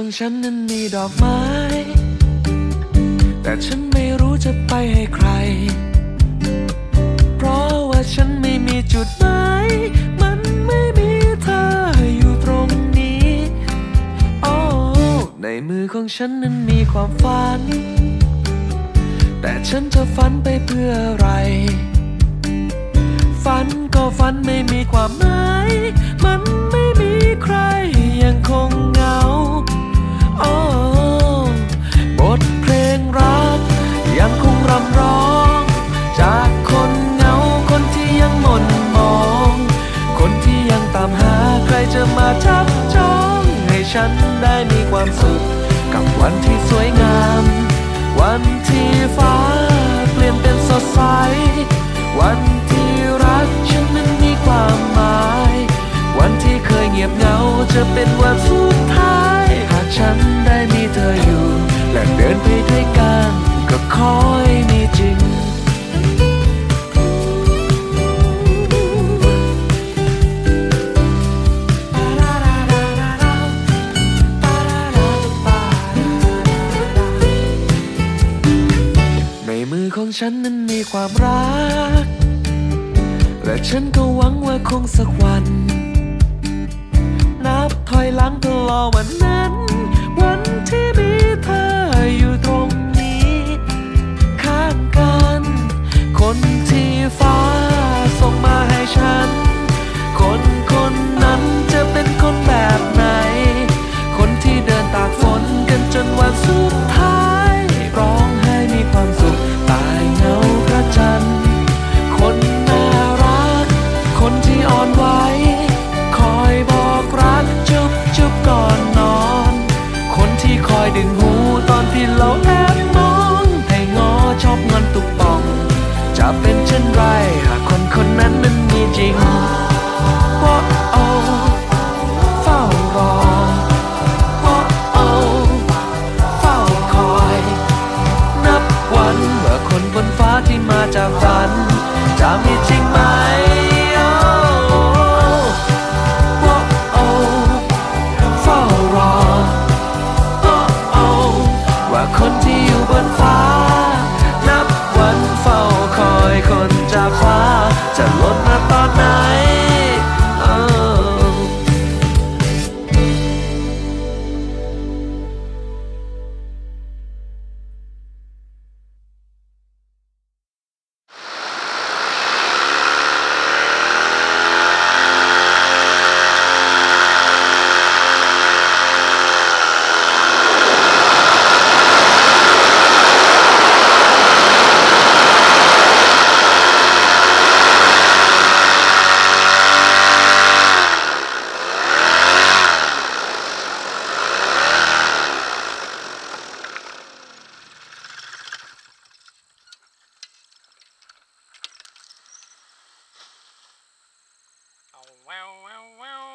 ของฉันนั้นมีดอกไม้ แต่ฉันไม่รู้จะไปให้ใคร เพราะว่าฉันไม่มีจุดหมายมันไม่มีเธออยู่ตรงนี้โอ้ในมือของฉันนั้นมีความฝัน แต่ฉันจะฝันไปเพื่ออะไร ฝันก็ฝันไม่มีความหมายมันไม่ ฉันได้มีความสุข กับวันที่สวยงาม วันที่ฟ้าเปลี่ยนเป็นสดใส วันที่รักฉันนั้นมีความหมาย วันที่เคยเงียบเหงาจะเป็นวันสุดท้าย ของฉันนั้นมีความรัก และฉันก็หวังว่าคงสักวัน นับถอยหลังตลอดวันนั้น วันที่มีาจ เอาแวว